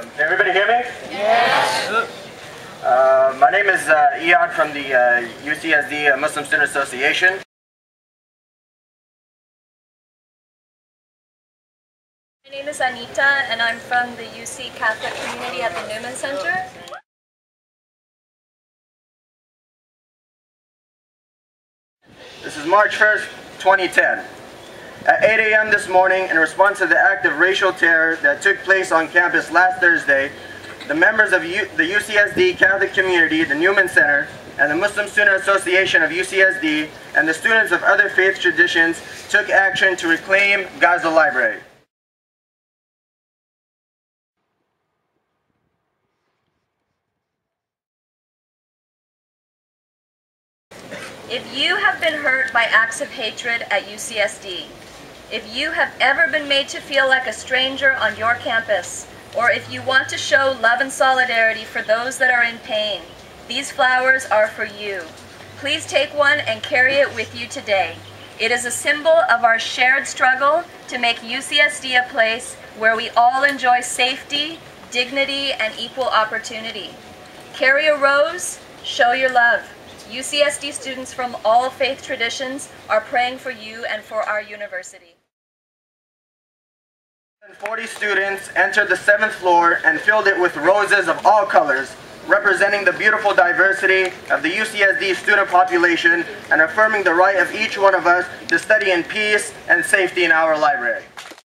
Can everybody hear me? Yes. Uh, my name is uh, Iyad from the uh, UCSD uh, Muslim Student Association. My name is Anita and I'm from the UC Catholic community at the Newman Center. This is March 1st, 2010. At 8 a.m. this morning, in response to the act of racial terror that took place on campus last Thursday, the members of U the UCSD Catholic community, the Newman Center, and the Muslim Student Association of UCSD, and the students of other faith traditions took action to reclaim Geisel Library. If you have been hurt by acts of hatred at UCSD, if you have ever been made to feel like a stranger on your campus, or if you want to show love and solidarity for those that are in pain, these flowers are for you. Please take one and carry it with you today. It is a symbol of our shared struggle to make UCSD a place where we all enjoy safety, dignity, and equal opportunity. Carry a rose, show your love. UCSD students from all faith traditions are praying for you and for our university. 40 students entered the seventh floor and filled it with roses of all colors, representing the beautiful diversity of the UCSD student population and affirming the right of each one of us to study in peace and safety in our library.